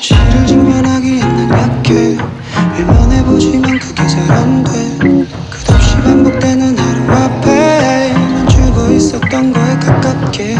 실을 직면하기엔 난 약해. 일면해보지만 그게 잘 안돼. 끝없이 반복되는 하루 앞에 난 죽어 있었던 거에 가깝게.